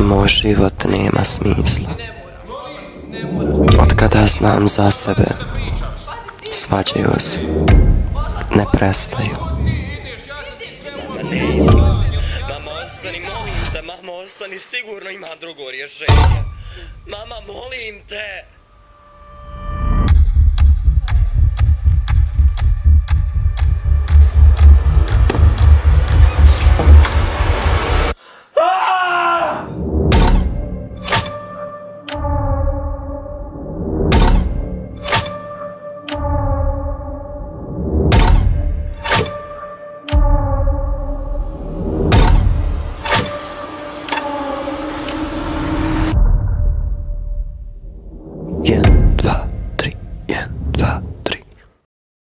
Moj život nema smisla. Od kada znam za sebe, svađaju se, ne prestaju. Mama ne idu, mama ostani molim te, mama ostani sigurno ima drugo rješenje. Mama molim te!